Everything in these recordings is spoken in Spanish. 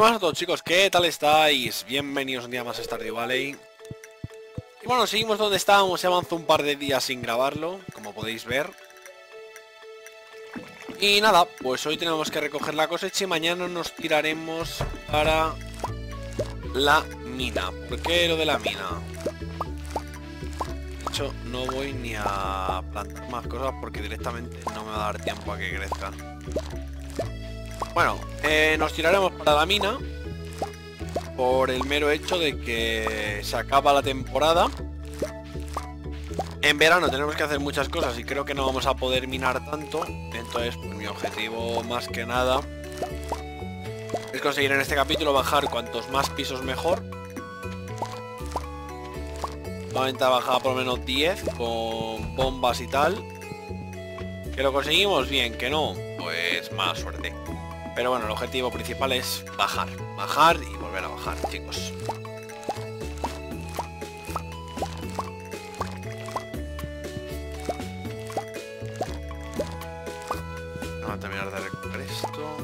A todos chicos, ¿qué tal estáis? Bienvenidos un día más a Stardew Valley Y bueno, seguimos donde estábamos, se avanzó un par de días sin grabarlo, como podéis ver Y nada, pues hoy tenemos que recoger la cosecha y mañana nos tiraremos para la mina ¿Por qué lo de la mina? De hecho, no voy ni a plantar más cosas porque directamente no me va a dar tiempo a que crezcan bueno, eh, nos tiraremos para la mina por el mero hecho de que se acaba la temporada. En verano tenemos que hacer muchas cosas y creo que no vamos a poder minar tanto. Entonces, pues, mi objetivo más que nada es conseguir en este capítulo bajar cuantos más pisos mejor. Vamos a bajar por lo menos 10 con bombas y tal. ¿Que lo conseguimos? Bien, que no, pues mala suerte. Pero bueno, el objetivo principal es bajar. Bajar y volver a bajar, chicos. Vamos a terminar de recoger esto.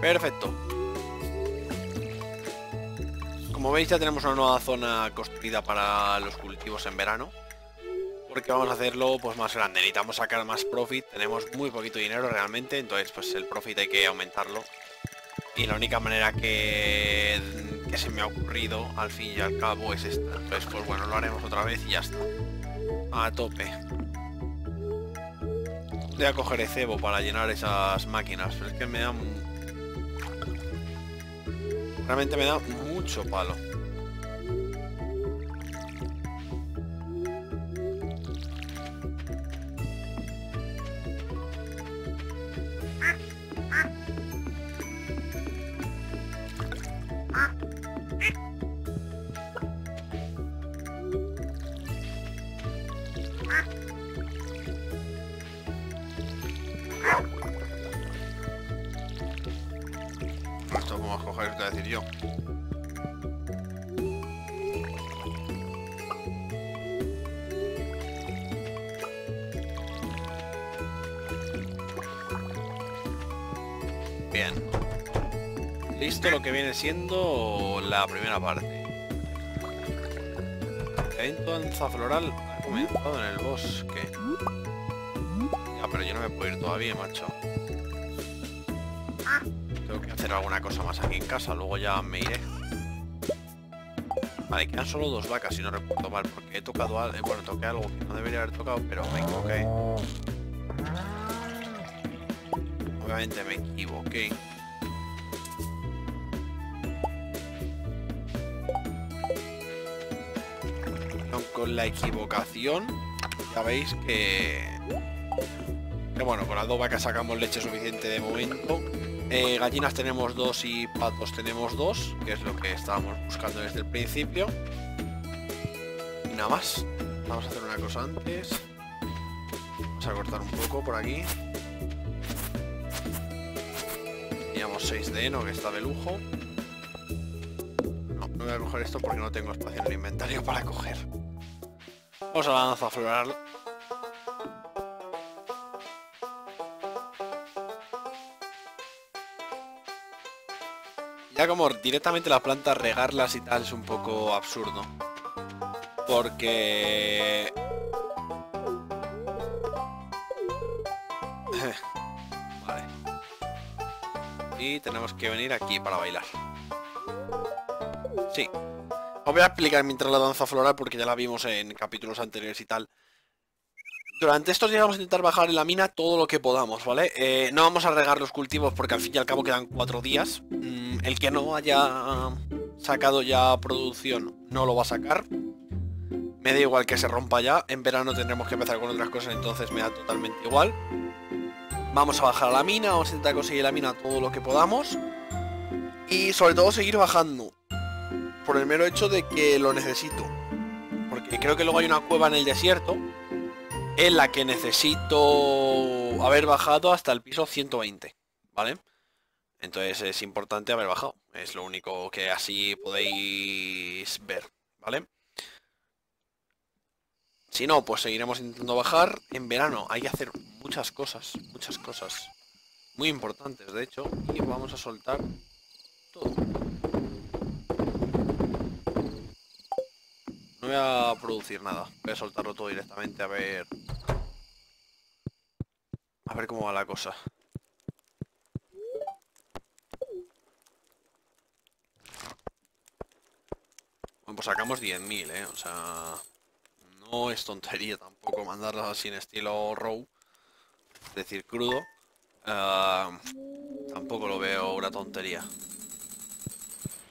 Perfecto. Ya tenemos una nueva zona construida para los cultivos en verano. Porque vamos a hacerlo pues más grande, necesitamos sacar más profit, tenemos muy poquito dinero realmente, entonces pues el profit hay que aumentarlo. Y la única manera que, que se me ha ocurrido al fin y al cabo es esta. Entonces pues bueno, lo haremos otra vez y ya está. A tope. Voy a coger el cebo para llenar esas máquinas, pero es que me da... Realmente me da mucho palo. Danza floral ha comenzado en el bosque. Ya, pero yo no me puedo ir todavía, macho. Tengo que hacer alguna cosa más aquí en casa, luego ya me iré. Vale, quedan solo dos vacas, si no recuerdo mal, porque he tocado algo... Bueno, toqué algo que no debería haber tocado, pero me equivoqué. Obviamente me equivoqué. Con la equivocación, ya veis que... Bueno, con las dos vacas sacamos leche suficiente de momento. Eh, gallinas tenemos dos y patos tenemos dos, que es lo que estábamos buscando desde el principio. Y nada más. Vamos a hacer una cosa antes. Vamos a cortar un poco por aquí. Teníamos 6 de heno, que está de lujo. No, no voy a coger esto porque no tengo espacio en el inventario para coger. Vamos a la danza floral. Ya como directamente las plantas regarlas y tal es un poco absurdo. Porque... vale. Y tenemos que venir aquí para bailar. Sí. Os voy a explicar mientras la danza floral porque ya la vimos en capítulos anteriores y tal. Durante estos días vamos a intentar bajar en la mina todo lo que podamos, ¿vale? Eh, no vamos a regar los cultivos porque al fin y al cabo quedan cuatro días. Mm, el que no haya sacado ya producción no lo va a sacar. Me da igual que se rompa ya. En verano tendremos que empezar con otras cosas, entonces me da totalmente igual. Vamos a bajar a la mina, vamos a intentar conseguir la mina todo lo que podamos. Y sobre todo seguir bajando. Por el mero hecho de que lo necesito. Porque creo que luego hay una cueva en el desierto en la que necesito haber bajado hasta el piso 120, ¿vale? Entonces es importante haber bajado, es lo único que así podéis ver, ¿vale? Si no, pues seguiremos intentando bajar. En verano hay que hacer muchas cosas, muchas cosas. Muy importantes, de hecho. Y vamos a soltar todo. No voy a producir nada. Voy a soltarlo todo directamente a ver... A ver cómo va la cosa. Bueno, pues sacamos 10.000, ¿eh? O sea... No es tontería tampoco mandarlas así en estilo row. Es decir, crudo. Ah, tampoco lo veo una tontería.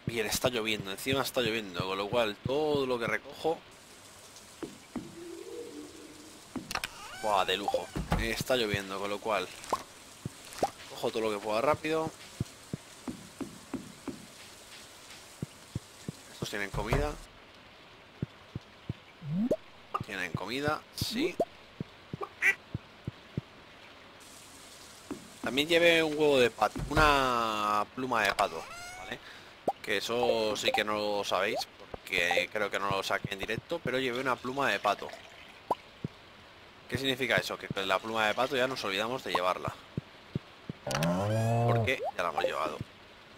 Bien, está lloviendo. Encima está lloviendo. Con lo cual, todo lo que recojo... Buah, de lujo. Está lloviendo, con lo cual... Cojo todo lo que pueda rápido. Estos tienen comida. Tienen comida, sí. También lleve un huevo de pato, una pluma de pato. Que eso sí que no lo sabéis, porque creo que no lo saqué en directo, pero llevé una pluma de pato. ¿Qué significa eso? Que con la pluma de pato ya nos olvidamos de llevarla. Porque ya la hemos llevado.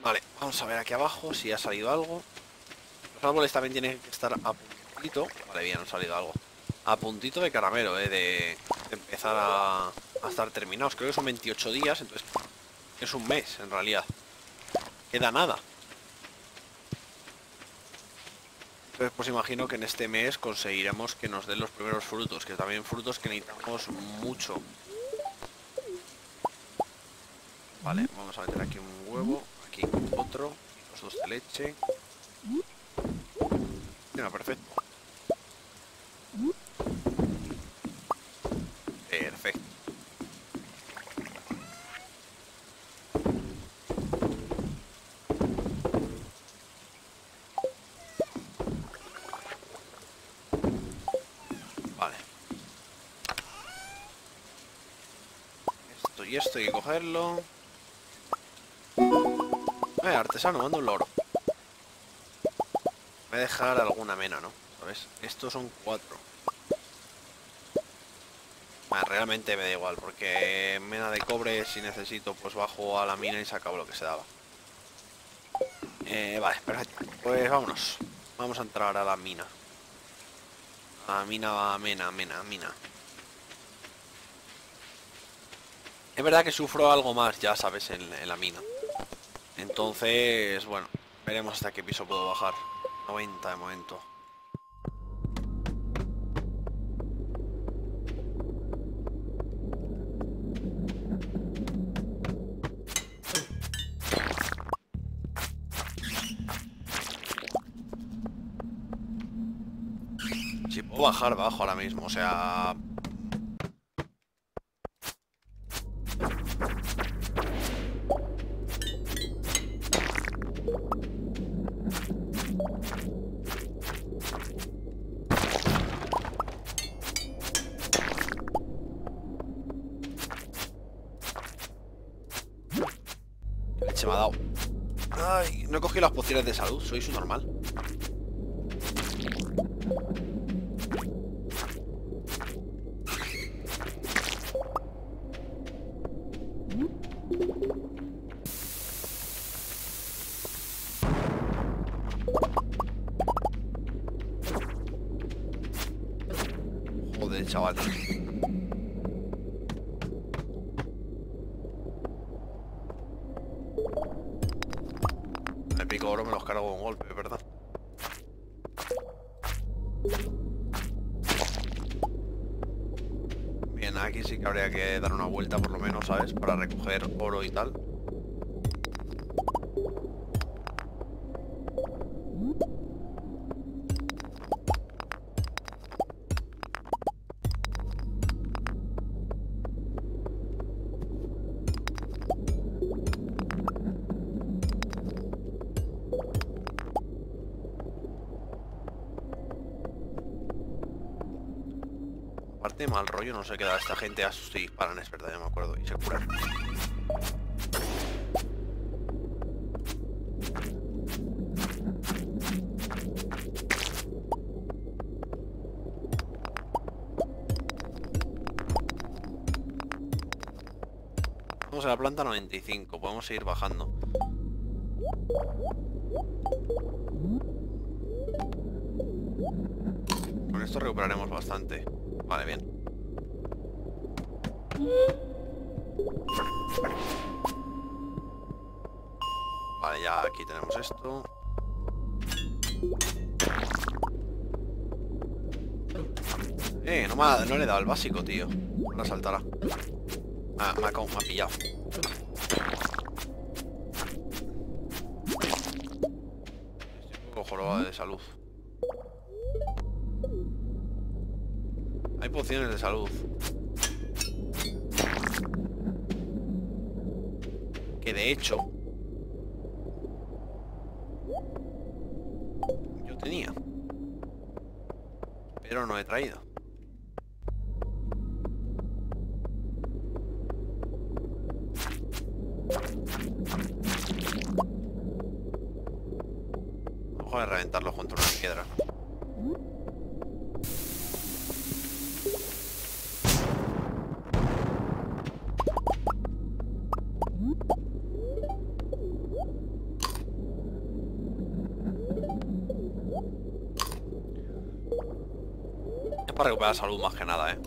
Vale, vamos a ver aquí abajo si ha salido algo. Los árboles también tienen que estar a puntito. Vale, bien, ha salido algo a puntito de caramelo, eh, de, empezar a, estar terminados. Creo que son 28 días, entonces es un mes en realidad. Queda nada. Entonces pues imagino que en este mes conseguiremos que nos den los primeros frutos, que también frutos que necesitamos mucho. Vale, vamos a meter aquí un huevo, aquí otro, los dos de leche. Mira, perfecto. Esto hay que cogerlo. Eh, artesano, mando un loro. Voy a dejar alguna mena, ¿no? ¿Sabes? Estos son cuatro. realmente me da igual, porque mena de cobre, si necesito, pues bajo a la mina y se lo que se daba. Eh, vale, perfecto. Pues vámonos. Vamos a entrar a la mina. A mina, mena, mena, mina. Es verdad que sufro algo más, ya sabes, en, la mina. Entonces, bueno, veremos hasta qué piso puedo bajar. 90 de momento. Si puedo bajar, bajo ahora mismo, o sea... de salud, soy su normal. Joder, chaval. Recoger oro y tal. Aparte mal rollo, no se queda esta gente a sus disparan, es verdad, Vamos a la planta 95, podemos seguir bajando. Eh, no, me no le he dado el básico, tío. La saltará. Ah, me ha, me ha pillado. Estoy un poco jorobado de salud. Hay pociones de salud. Que de hecho... Yo tenía. Pero no he traído. Salud más que nada, ¿eh?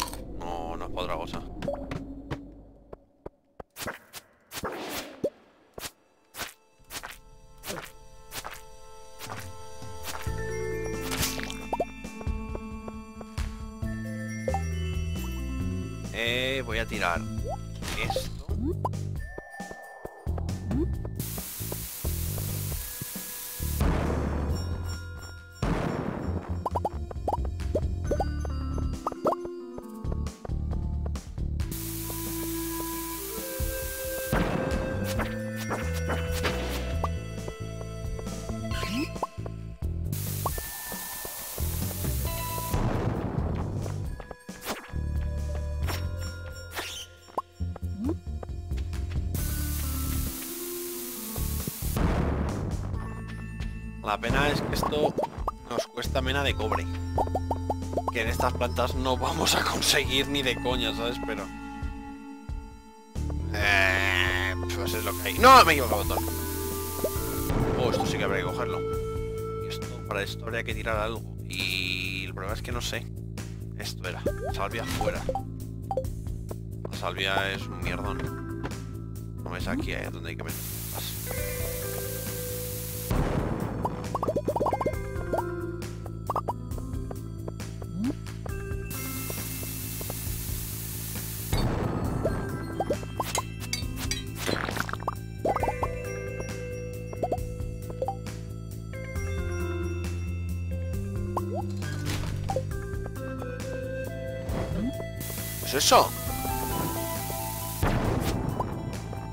La pena es que esto nos cuesta mena de cobre. Que en estas plantas no vamos a conseguir ni de coña, ¿sabes? Pero... Eh, pues es lo que hay. ¡No! Me he equivocado botón. Oh, esto sí que habrá que cogerlo. Y esto, para esto habría que tirar algo. Y el problema es que no sé. Esto era. Salvia fuera. La salvia es un mierdón. No es aquí, eh, donde hay que meter. Eso?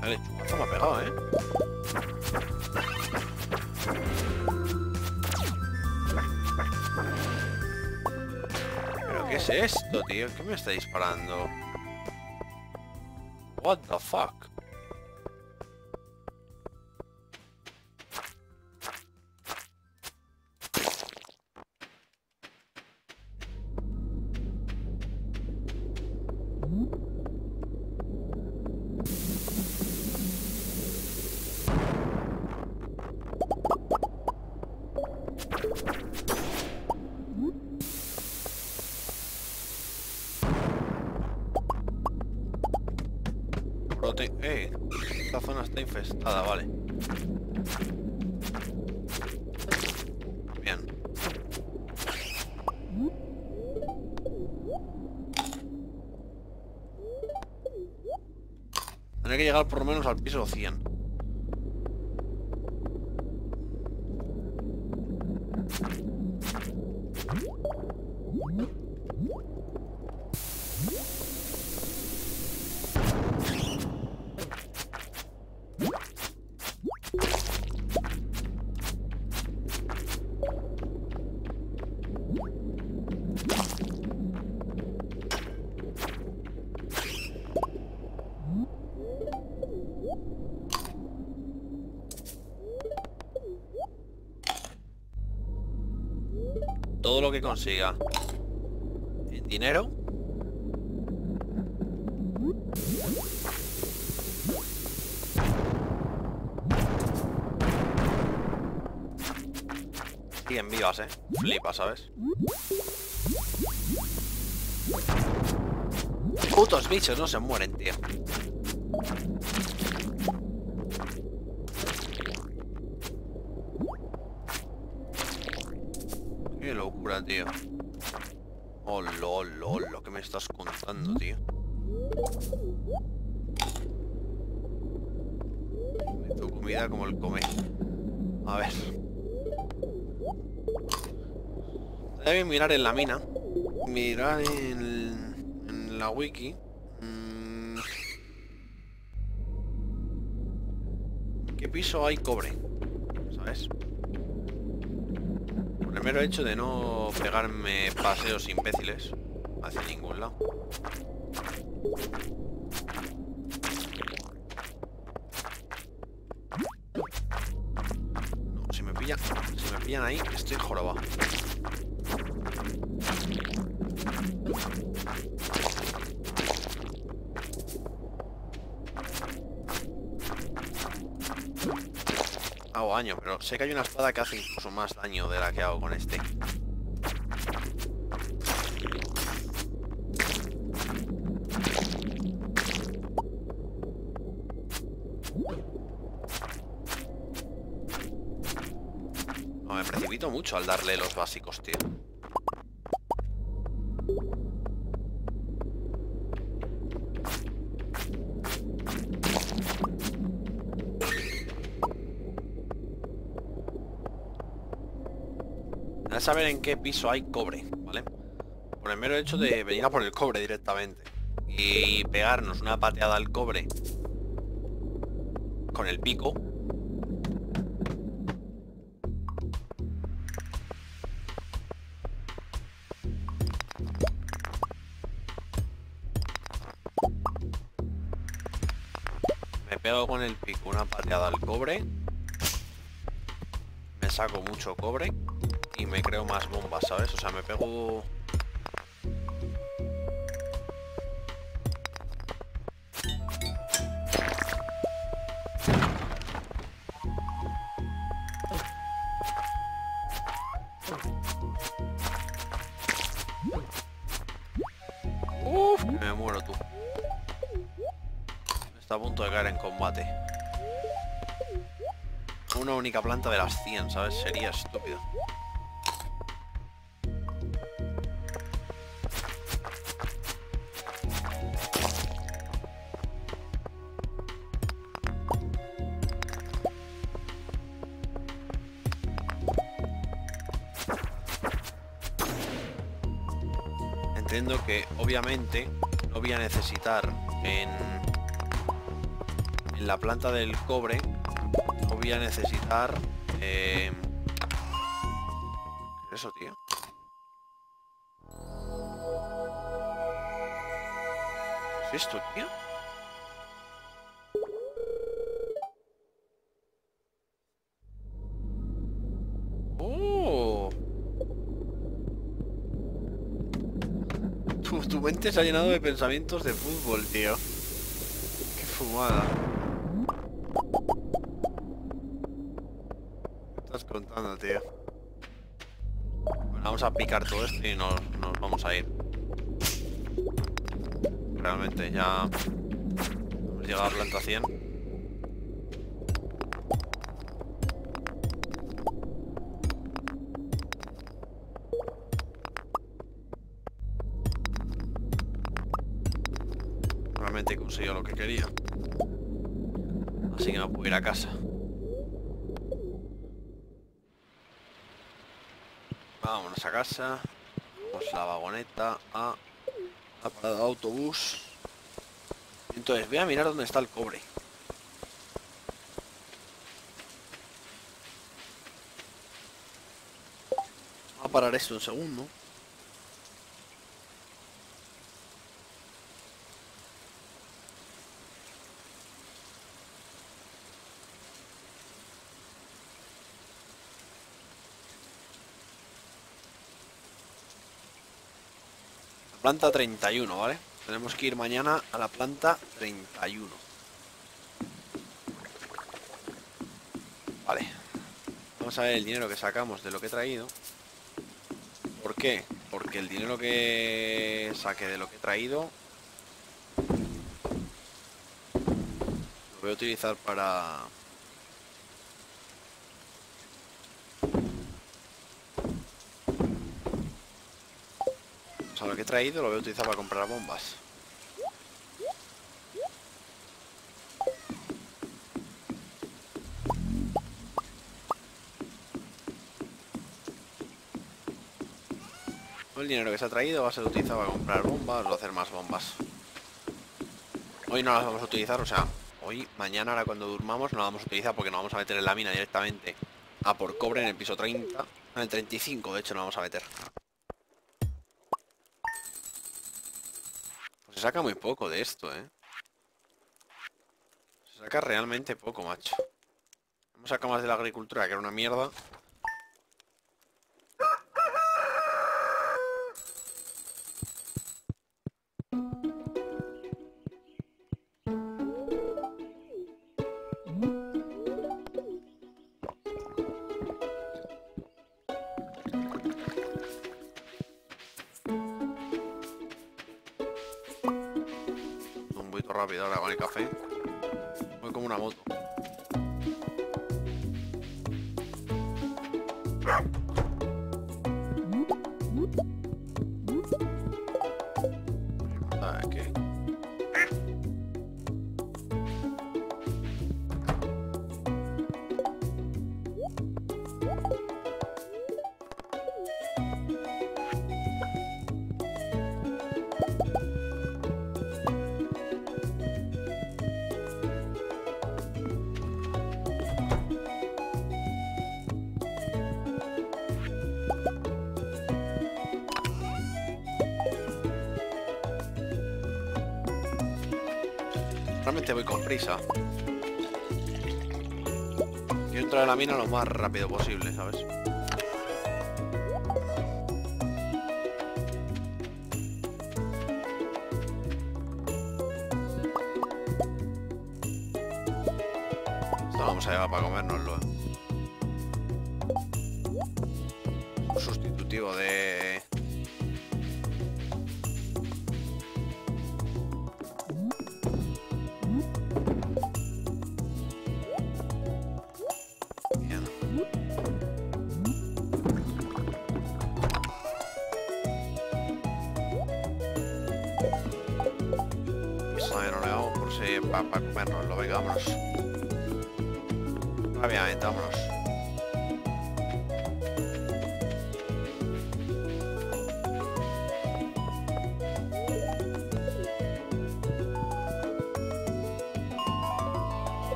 Vale, chupazo me ha pegado, ¿eh? ¿Pero qué es esto, tío? ¿Qué me está disparando? Eh, esta zona está infestada, vale. Bien. Tendré que llegar por lo menos al piso 100. ¿Sabes? Putos bichos no se mueren, tío. Mirar en la mina. Mirar en, la wiki. Mm. ¿Qué piso hay cobre? ¿Sabes? Por el mero hecho de no pegarme paseos imbéciles hacia ningún lado. No, si me pillan, si me pillan ahí, estoy jorobado. Pero sé que hay una espada que hace incluso más daño de la que hago con este. Me precipito mucho al darle los básicos, tío. Saber en qué piso hay cobre, ¿vale? Por el mero hecho de venir a por el cobre directamente. Y pegarnos una pateada al cobre con el pico. Me pego con el pico una pateada al cobre. Me saco mucho cobre y me creo más bombas, ¿sabes? O sea, me pego... Uf, me muero tú. Está a punto de caer en combate. Una única planta de las 100, ¿sabes? Sería estúpido. Que obviamente no voy a necesitar en, en la planta del cobre, no voy a necesitar... Eh, ¿Qué es eso, tío? ¿Qué es esto, tío? Mente se ha llenado de pensamientos de fútbol, tío. Qué fumada. ¿Qué estás contando, tío? Bueno, vamos a picar todo esto y nos, vamos a ir. Realmente ya hemos llegado a planta 100. Realmente he conseguido lo que quería. Así que me puedo ir a casa. Vámonos a casa. Vamos la vagoneta a la parada autobús. Entonces, voy a mirar dónde está el cobre. Voy a parar esto un segundo. Planta 31, ¿vale? Tenemos que ir mañana a la planta 31. Vale. Vamos a ver el dinero que sacamos de lo que he traído. ¿Por qué? Porque el dinero que saque de lo que he traído lo voy a utilizar para O sea, lo que he traído lo voy a utilizar para comprar bombas. El dinero que se ha traído va a ser utilizado para comprar bombas o hacer más bombas. Hoy no las vamos a utilizar, o sea, hoy, mañana, ahora cuando durmamos, no las vamos a utilizar porque nos vamos a meter en la mina directamente a por cobre en el piso 30. En el 35, de hecho, nos vamos a meter. Se saca muy poco de esto, ¿eh? Se saca realmente poco, macho. Hemos sacado más de la agricultura, que era una mierda. Prisa. Quiero entrar a la mina lo más rápido posible, ¿sabes? Para comérnoslo. Venga, vámonos. Rápidamente, vámonos.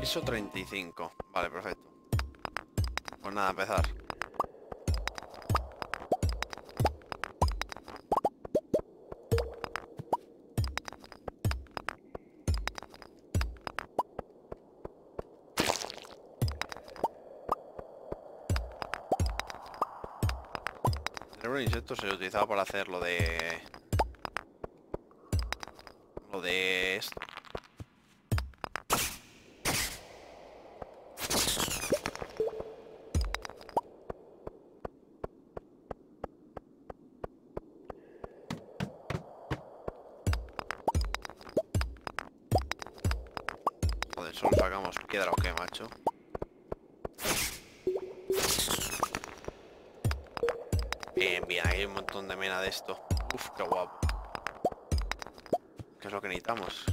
Piso 35. Insecto se utilizaba para hacer lo de... Lo de esto. Esto. Uf, qué guapo. ¿Qué es lo que necesitamos?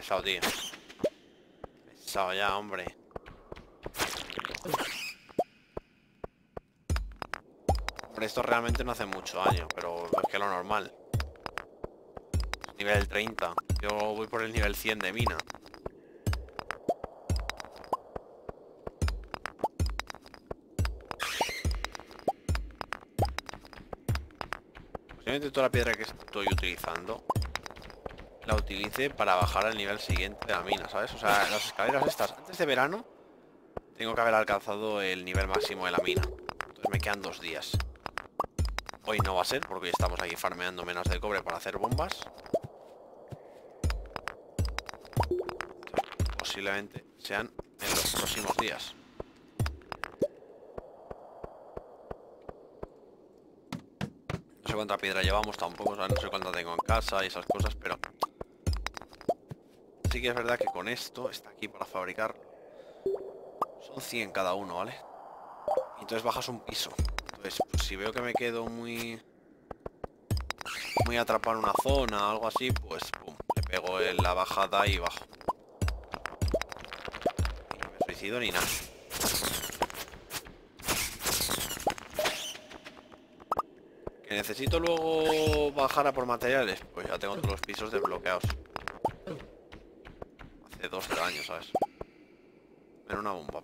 pesado, tío. Pesado ya, hombre. Por esto realmente no hace mucho daño, pero es que lo normal. Nivel 30. Yo voy por el nivel 100 de mina. Toda la piedra que estoy utilizando la utilice para bajar al nivel siguiente de la mina, ¿sabes? O sea, las escaleras estas, antes de verano, tengo que haber alcanzado el nivel máximo de la mina. Entonces me quedan dos días. Hoy no va a ser, porque estamos aquí farmeando menos de cobre para hacer bombas. Posiblemente sean en los próximos días. No sé cuánta piedra llevamos tampoco, no sé cuánta tengo en casa y esas cosas, pero... Sí que es verdad que con esto está aquí para fabricar. Son 100 cada uno, ¿vale? Y entonces bajas un piso. Entonces, pues, si veo que me quedo muy... Muy atrapado en una zona, algo así, pues pum, le pego en la bajada y bajo. Y no me suicido ni nada. ¿Que necesito luego bajar a por materiales? Pues ya tengo todos los pisos desbloqueados. Hace dos años, ¿sabes? Era una bomba,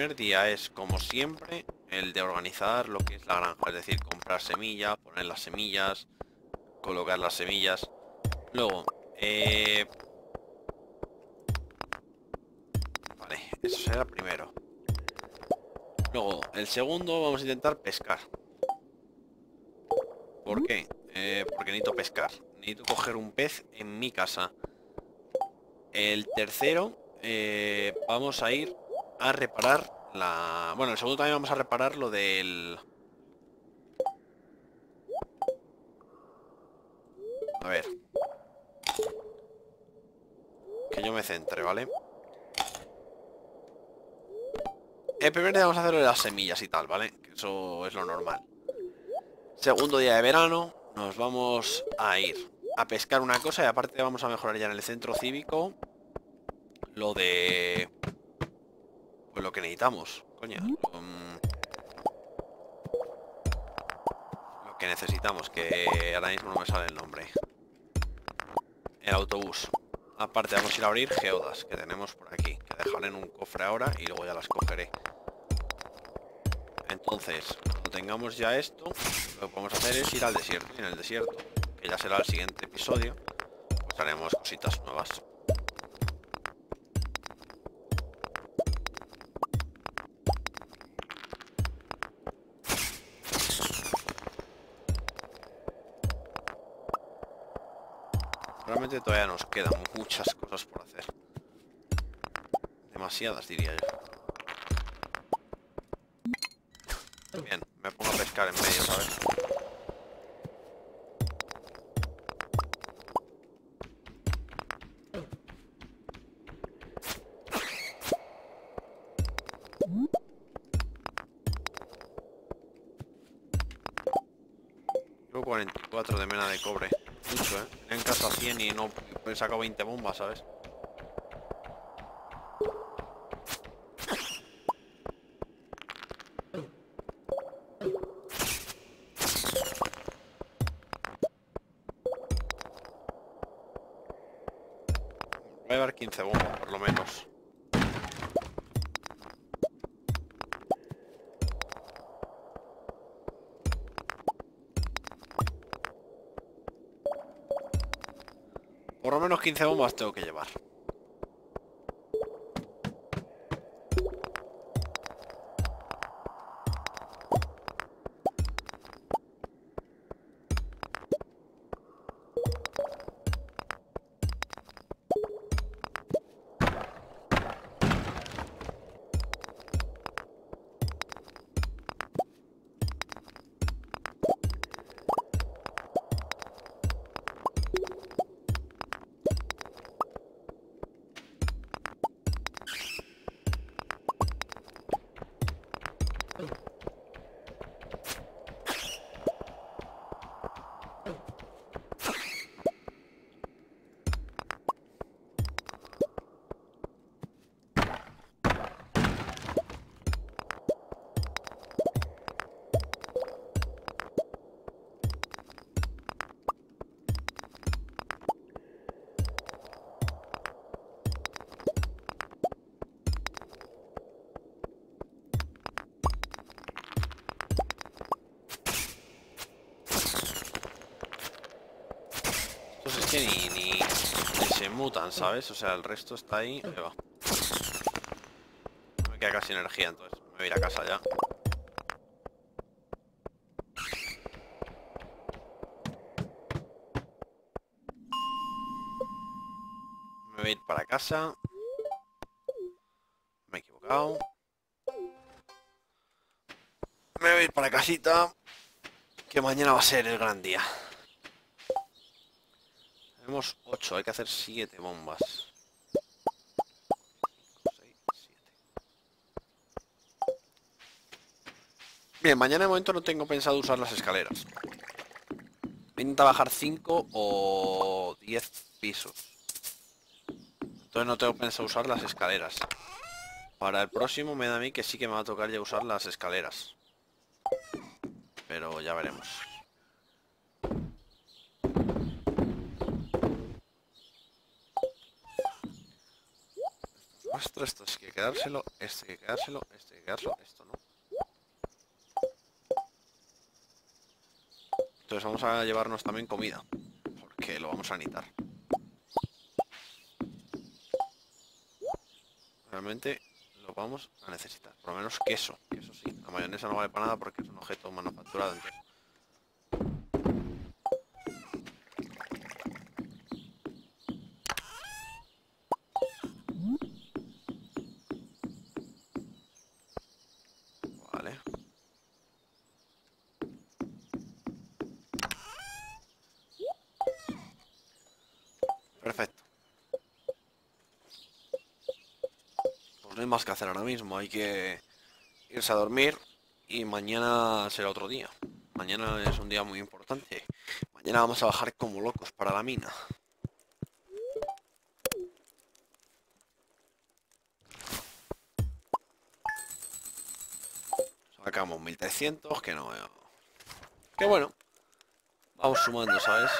primer día es, como siempre, el de organizar lo que es la granja, es decir, comprar semillas, poner las semillas, colocar las semillas. Luego, eh... Vale, eso será primero. Luego, el segundo vamos a intentar pescar. ¿Por qué? Eh, porque necesito pescar. Necesito coger un pez en mi casa. El tercero, eh, vamos a ir a reparar la... Bueno, el segundo también vamos a reparar lo del... A ver. Que yo me centre, ¿vale? El primer día vamos a hacer lo de las semillas y tal, ¿vale? Eso es lo normal. Segundo día de verano, nos vamos a ir a pescar una cosa y aparte vamos a mejorar ya en el centro cívico lo de... Pues lo que necesitamos, coño. Um, lo que necesitamos, que ahora mismo no me sale el nombre. El autobús. Aparte vamos a ir a abrir geodas que tenemos por aquí. Que dejaré en un cofre ahora y luego ya las cogeré. Entonces, cuando tengamos ya esto, lo que podemos hacer es ir al desierto. Y en el desierto, que ya será el siguiente episodio, pues haremos cositas nuevas. Realmente todavía nos quedan muchas cosas por hacer. Demasiadas, diría yo. Bien, me pongo a pescar en medio, ¿sabes? Llevo 44 de mena de cobre. Mucho, ¿eh? En casa 100 y no he sacado 20 bombas, ¿sabes? Menos 15 bombas tengo que llevar. ¿Sabes? O sea, el resto está ahí. Ahí va. Me queda casi energía, entonces me voy a ir a casa ya. Me voy a ir para casa. Me he equivocado. Me voy a ir para casita. Que mañana va a ser el gran día. Tenemos 8, hay que hacer 7 bombas. Bien, mañana de momento no tengo pensado usar las escaleras. Intenta bajar 5 o 10 pisos. Entonces no tengo pensado usar las escaleras. Para el próximo me da a mí que sí que me va a tocar ya usar las escaleras. Pero ya veremos. Nuestro, esto es que quedárselo, este que quedárselo, este que quedárselo, esto no. Entonces vamos a llevarnos también comida, porque lo vamos a necesitar. Realmente lo vamos a necesitar, por lo menos queso, queso sí. La mayonesa no vale para nada porque es un objeto manufacturado. entonces- Vale. Perfecto. Pues no hay más que hacer ahora mismo, hay que irse a dormir y mañana será otro día. Mañana es un día muy importante. Mañana vamos a bajar como locos para la mina. Sacamos 1300, que no... Que bueno. Vamos sumando, ¿sabes?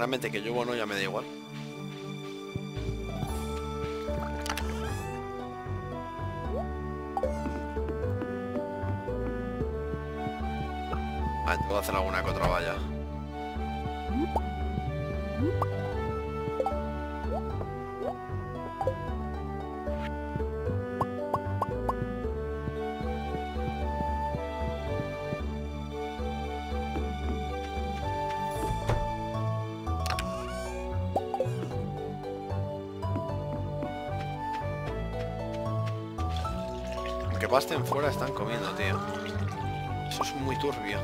Realmente que yo bueno ya me da igual. Tengo que hacer alguna que otra valla. Pasten fuera están comiendo, tío. Eso es muy turbio.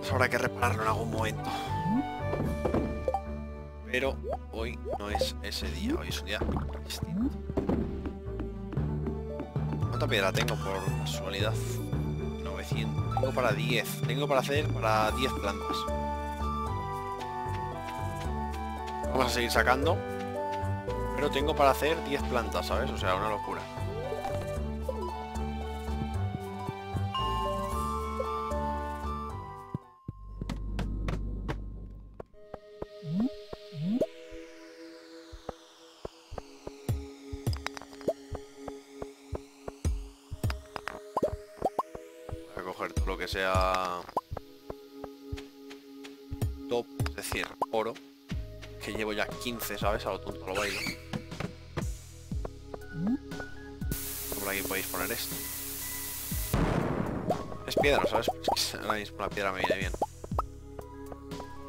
Eso habrá que repararlo en algún momento. Pero hoy no es ese día, hoy es un día distinto. ¿Cuánta piedra tengo por casualidad? 900. Tengo para 10. Tengo para hacer para 10 plantas. Vamos a seguir sacando. Pero tengo para hacer 10 plantas, ¿sabes? O sea, una locura. Voy a coger lo que sea top, es decir, oro. Que llevo ya 15, ¿sabes? A lo tonto lo bailo. Por aquí podéis poner esto. Es piedra, ¿sabes? Ahora mismo la piedra me viene bien.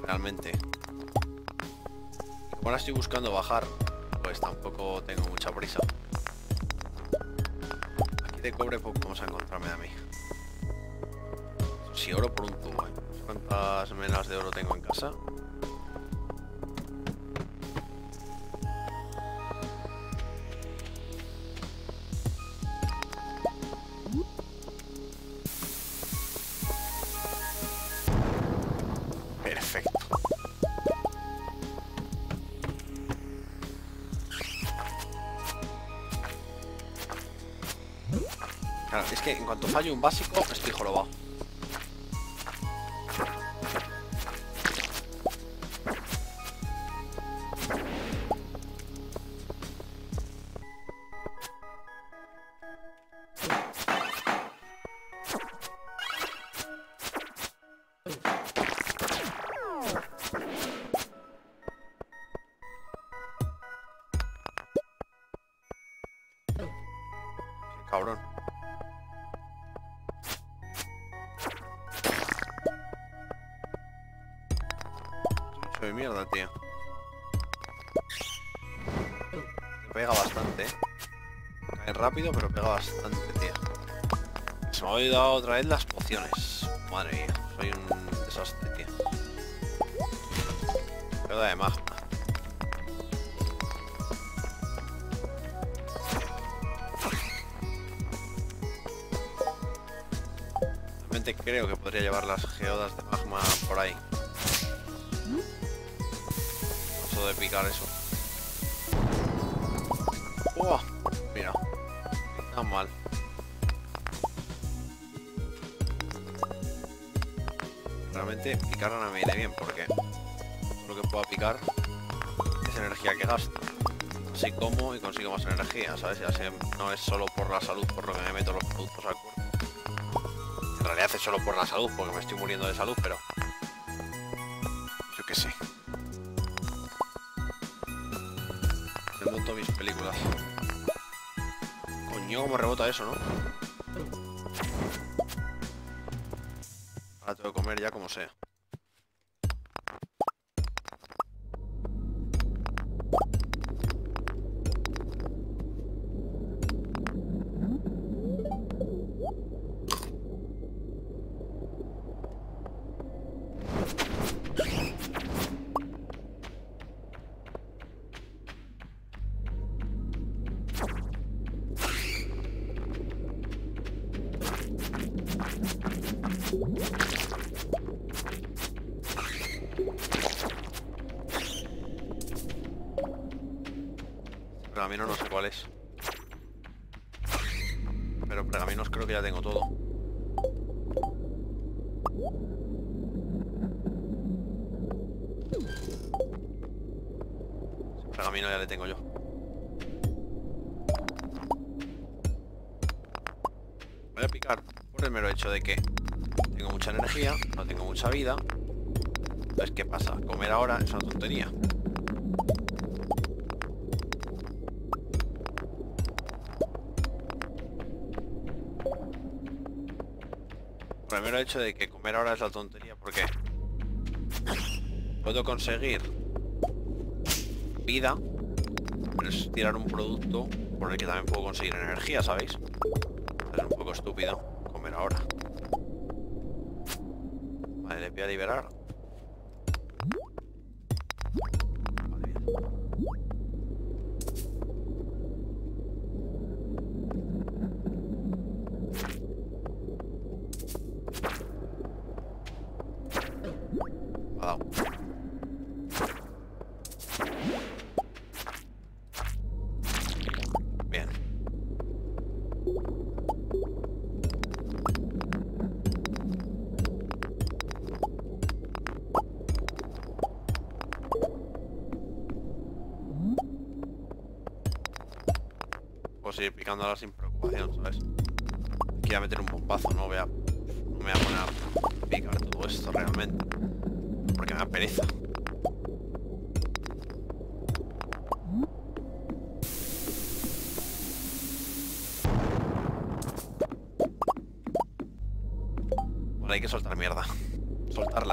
Realmente. Como ahora estoy buscando bajar, pues tampoco tengo mucha prisa. Aquí de cobre poco vamos a encontrarme a mí. Si oro por un tubo, ¿eh? ¿Cuántas menas de oro tengo en casa? Fallo un básico, estoy jorobado. Mierda, pega bastante, ¿eh? Cae rápido, pero pega bastante, tío. Se me ha olvidado otra vez las pociones. Madre mía, soy un desastre, tío. Pega de magma. Realmente creo que podría llevar las geodas de magma por ahí. De picar eso. Mira. Tan mal. Realmente picar no me viene bien porque lo que puedo picar es energía que gasto. Así como y consigo más energía, ¿sabes? Y así no es solo por la salud por lo que me meto los productos al cuerpo. En realidad es solo por la salud, porque me estoy muriendo de salud, pero... películas. Coño, cómo rebota eso, ¿no? Ahora tengo que comer ya como sea. Pergamino ya le tengo yo. Voy a picar por el mero hecho de que tengo mucha energía, no tengo mucha vida. Entonces, ¿qué pasa? Comer ahora es una tontería. Por el mero hecho de que comer ahora es la tontería porque puedo conseguir vida, es tirar un producto por el que también puedo conseguir energía, ¿sabéis? Es un poco estúpido comer ahora. Vale, le voy a liberar.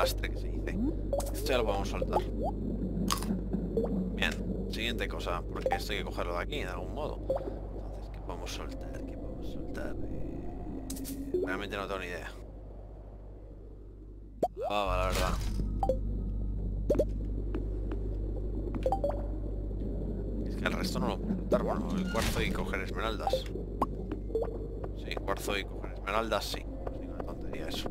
Lastre, que se dice. Esto ya lo podemos soltar. Bien, siguiente cosa, porque esto hay que cogerlo de aquí, de algún modo. Entonces, ¿qué podemos soltar? ¿Qué podemos soltar? Eh, Realmente no tengo ni idea. La baba, la verdad. Es que el resto no lo puedo soltar. Bueno, el cuarzo y coger esmeraldas. Sí, cuarzo y coger esmeraldas, sí. Sí, una tontería eso.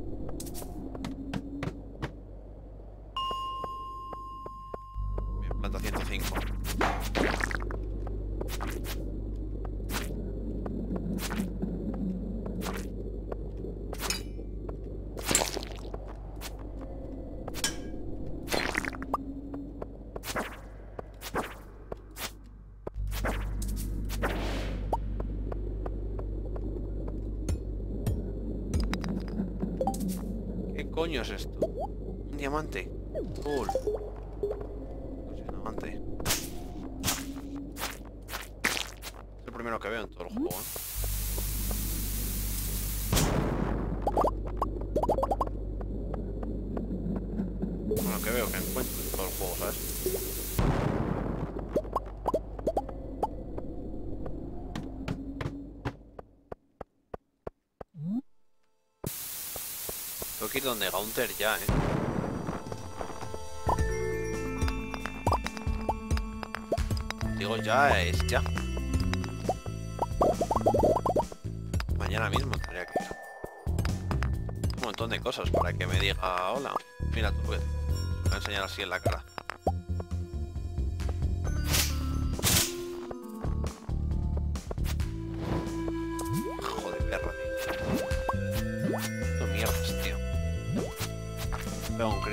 Donde Gaunter ya, ¿eh? Digo ya, es ya. Mañana mismo tendría que. Un montón de cosas para que me diga hola. Mira tú, voy a enseñar así en la cara.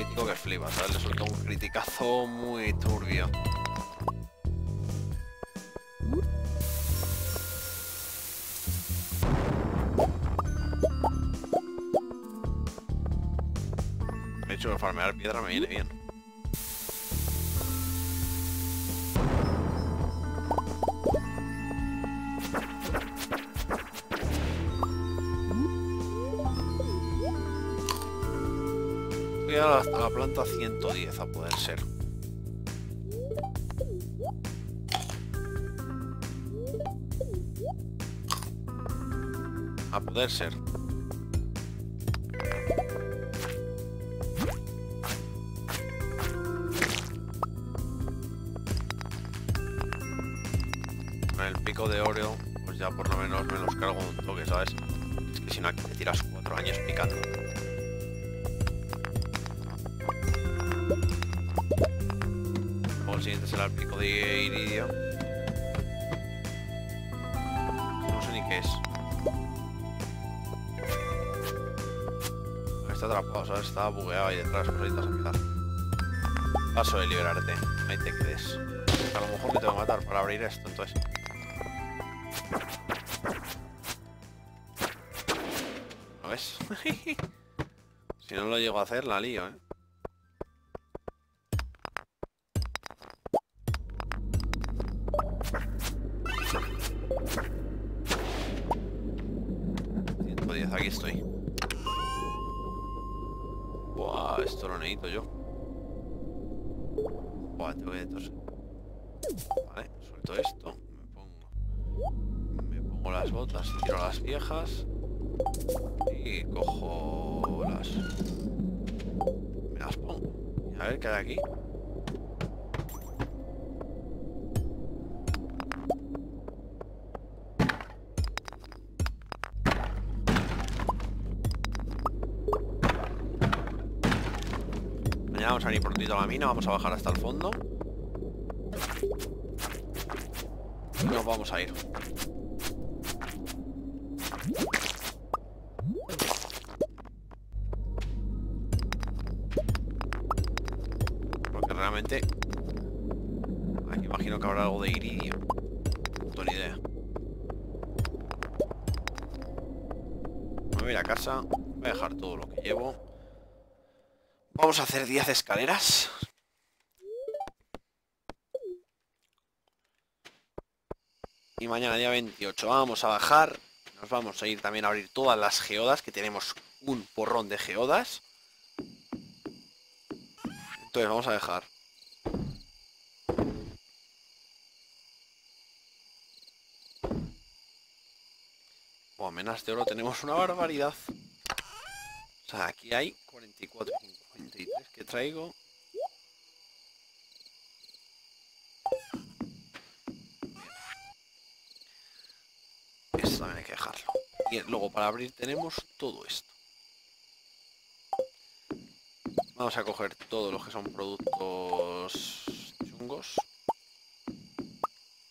Crítico que flipa, ¿sabes? Le suelto un criticazo muy turbio. De hecho, farmear piedra me viene bien. 100 a 110 a poder ser. A poder ser. Esto, entonces. ¿Lo ves? si no lo llego a hacer, la lío, ¿eh? ...110, aquí estoy. Buah, esto lo necesito yo. Buah, toser. Suelto esto. Me pongo. Me pongo las botas tiro las viejas. Y cojo las. Me las pongo. A ver qué hay aquí. Mañana vamos a ir prontito a la mina, vamos a bajar hasta el fondo. Nos vamos a ir. Porque realmente... Aquí imagino que habrá algo de iridio. No ni idea. Me voy a ir a casa. Voy a dejar todo lo que llevo. Vamos a hacer 10 escaleras. Y mañana día 28 vamos a bajar. Nos vamos a ir también a abrir todas las geodas, que tenemos un porrón de geodas. Entonces vamos a dejar. Bueno, menas de oro tenemos una barbaridad. O sea, aquí hay 44 y 53 que traigo. También hay que dejarlo. Y luego para abrir tenemos todo esto. Vamos a coger todos los que son productos chungos.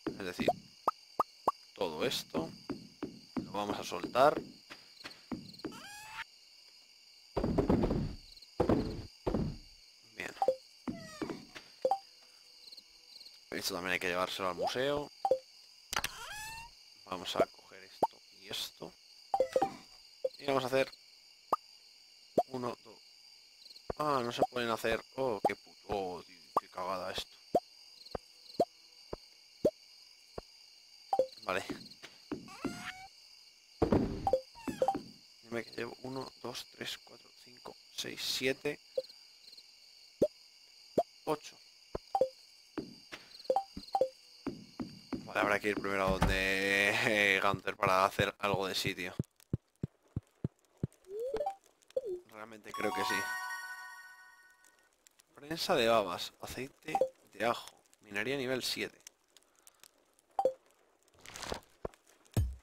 Es decir, todo esto. Lo vamos a soltar. Bien. Esto también hay que llevárselo al museo. Vamos a vamos a hacer uno, dos, Ah, no se pueden hacer... Oh, qué puto... Oh, tío, qué cagada esto. Vale. Dime que llevo 1, 2, 3, 4, 5, 6, 7, 8. Vale, habrá que ir primero a donde eh, Gunter para hacer algo de sitio. Prensa de babas, aceite de ajo, minería nivel 7.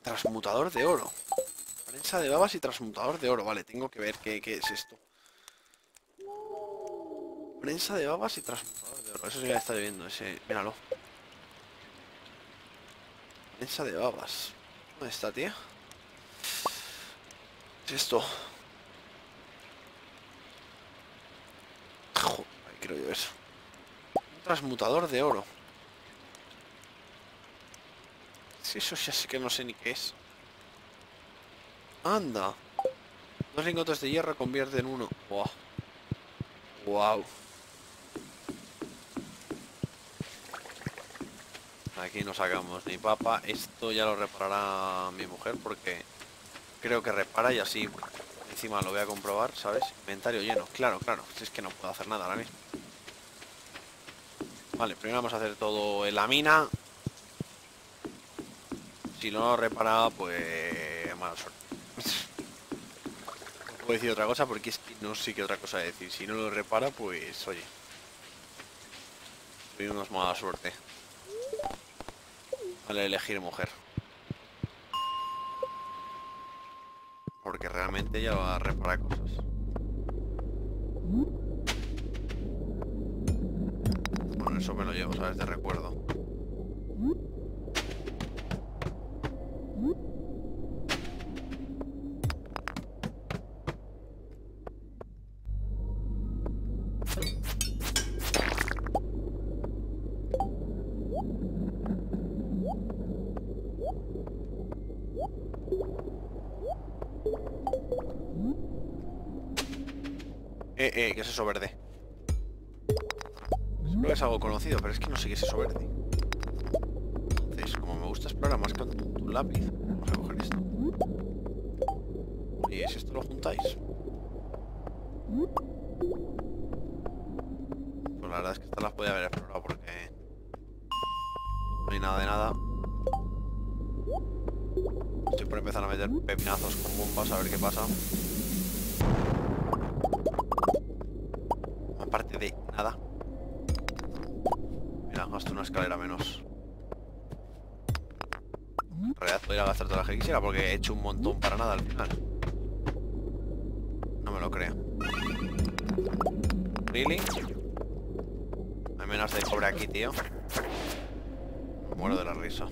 Transmutador de oro. Prensa de babas y transmutador de oro. Vale, tengo que ver qué, es esto. Prensa de babas y transmutador de oro. Eso sí ya está viendo ese. Míralo. Prensa de babas. ¿Dónde está, tía? ¿Qué es esto? Joder, quiero yo eso. Un transmutador de oro. Si eso ya sé que no sé ni qué es. Anda. Dos lingotes de hierro convierte en uno. Wow. Wow. Aquí no sacamos ni papa. Esto ya lo reparará mi mujer porque creo que repara y así encima lo voy a comprobar, ¿sabes? Inventario lleno. Claro, claro. Si es que no puedo hacer nada ahora mismo. Vale, primero vamos a hacer todo en la mina. Si no lo repara, pues mala suerte. no puedo decir otra cosa porque es que no sé qué otra cosa decir. Si no lo repara, pues oye. Tuvimos mala suerte. Vale, elegir mujer. Porque realmente ya va a reparar cosas. Bueno, eso me lo llevo, ¿sabes? De recuerdo. Eh, eh, ¿qué es eso verde? Que algo conocido, pero es que no sé qué es eso verde. Entonces, como me gusta explorar más con tu lápiz, vamos a coger esto. Y si esto lo juntáis. Pues la verdad es que estas las podía haber explorado porque no hay nada de nada. Estoy por empezar a meter pepinazos con bombas a ver qué pasa. Aparte de nada. Gasto una escalera menos. En realidad podría gastar toda la que quisiera porque he hecho un montón para nada al final. No me lo creo. ¿Really? Hay menos de cobre aquí, tío. Me muero de la risa.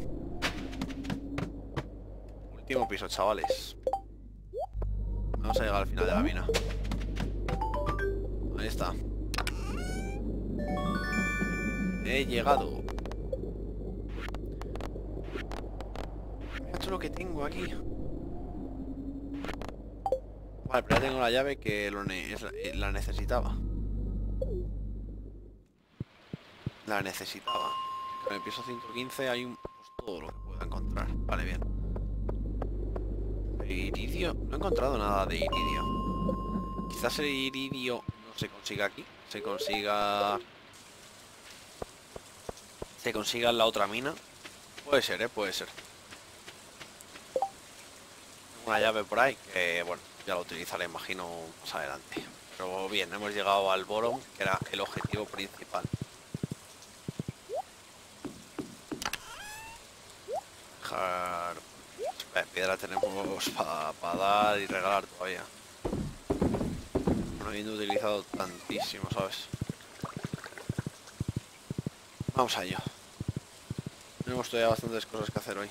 Último piso, chavales. Vamos a llegar al final de la mina. He llegado. Mira todo lo que tengo aquí. Vale, pero ya tengo la llave que lo ne es la, eh, la necesitaba. La necesitaba. En el piso 115 hay un... Pues todo lo que pueda encontrar. Vale, bien. Iridio. No he encontrado nada de iridio. Quizás el iridio no se consiga aquí. Se consiga... Se consiga en la otra mina. Puede ser, ¿eh? Puede ser. Una llave por ahí que, bueno, ya la utilizaré, imagino, más adelante. Pero bien, hemos llegado al Boron, que era el objetivo principal. Dejar... Piedra tenemos para dar y regalar todavía. No habiendo utilizado tantísimo, ¿sabes? Vamos a ello. Tenemos todavía bastantes cosas que hacer hoy.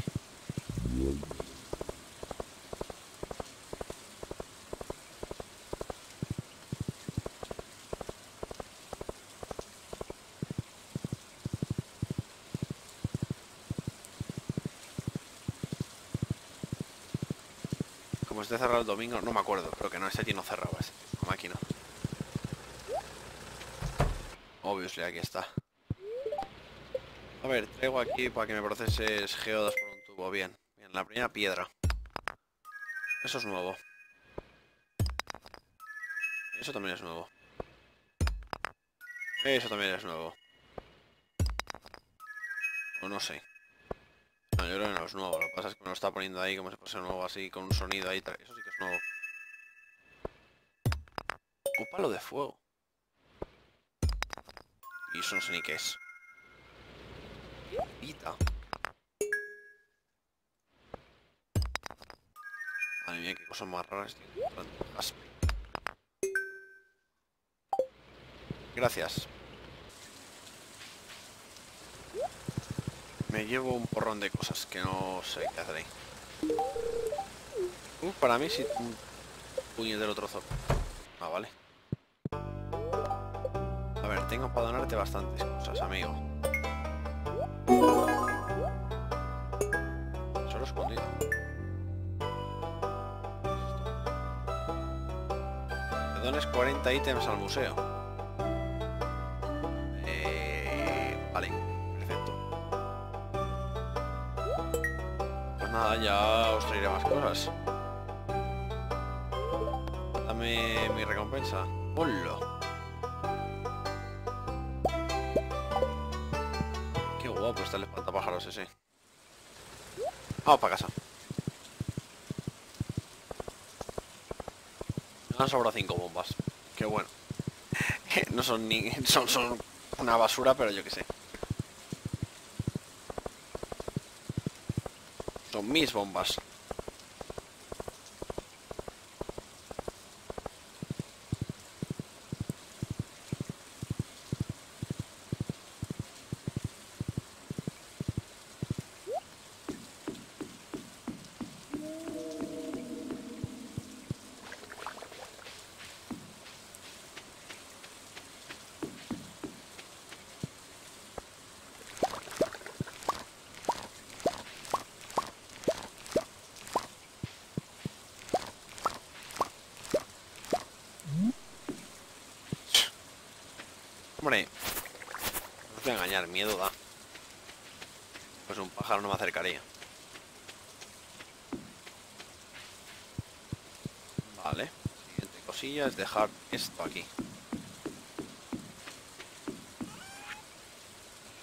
Como esté cerrado el domingo, no me acuerdo, creo que no, este aquí no cerraba, este máquina. Obviously, aquí está. A ver, traigo aquí para que me proceses geodas por un tubo. Bien, bien, la primera piedra. Eso es nuevo. Eso también es nuevo. Eso también es nuevo. O no sé. No, yo creo que no es nuevo. Lo que pasa es que me lo está poniendo ahí como si fuese nuevo así, con un sonido ahí. Eso sí que es nuevo. Un de fuego. Y eso no. Pita. Madre mía, cosas más raras estoy. Gracias. Me llevo un porrón de cosas que no sé qué hacer ahí. Uh, para mí sí un puñetero trozo. Ah, vale. A ver, tengo para donarte bastantes cosas, amigo. 40 ítems al museo. Eh, vale, perfecto. Pues nada, ya os traeré más cosas. Dame mi recompensa. ¡Hola! Qué guapo está el espantapájaros ese. Vamos para casa. Han sobrado cinco bombas. Qué bueno. No son ni... Son, son una basura, pero yo qué sé. Son mis bombas. Hombre, no os voy a miedo da. Pues un pájaro no me acercaría. Vale, siguiente cosilla es dejar esto aquí.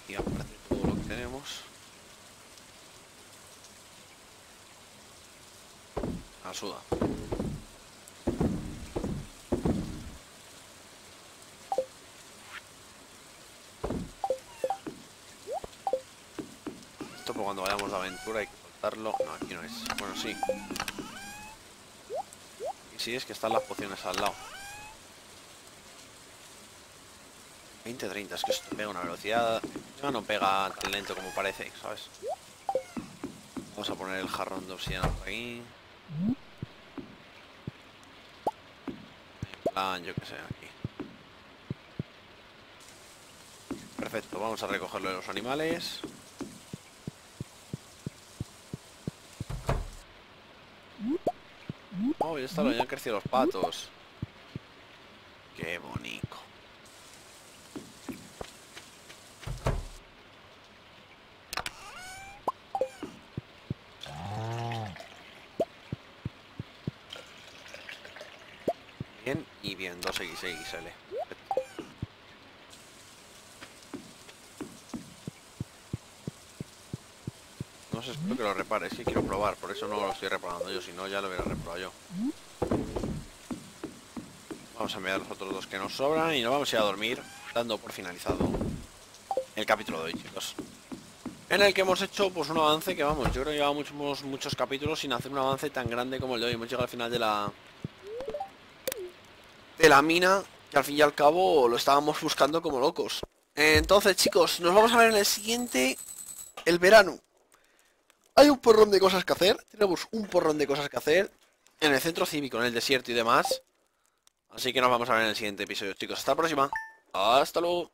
Y aparte todo lo que tenemos. Ayuda. Cuando vayamos de aventura hay que soltarlo. No, aquí no es. Bueno, sí. Y sí, es que están las pociones al lado. 20-30, es que esto pega una velocidad... Ya no pega tan lento como parece, ¿sabes? Vamos a poner el jarrón de obsidiana por aquí. En plan, yo que sé, aquí. Perfecto, vamos a recogerlo de los animales. Ya está, ya han crecido los patos. Qué bonito. Bien y bien, 2XXL. No sé, espero que lo repare, sí quiero probar, por eso no lo estoy reparando yo, si no ya lo hubiera reparado yo. Vamos a enviar los otros dos que nos sobran y nos vamos a ir a dormir, dando por finalizado el capítulo de hoy, chicos. En el que hemos hecho pues un avance que vamos, yo creo que llevamos muchos, muchos capítulos sin hacer un avance tan grande como el de hoy. Hemos llegado al final de la... De la mina, que al fin y al cabo lo estábamos buscando como locos. Entonces chicos, nos vamos a ver en el siguiente, el verano. Hay un porrón de cosas que hacer, tenemos un porrón de cosas que hacer en el centro cívico, en el desierto y demás. Así que nos vamos a ver en el siguiente episodio, chicos. Hasta la próxima. Hasta luego.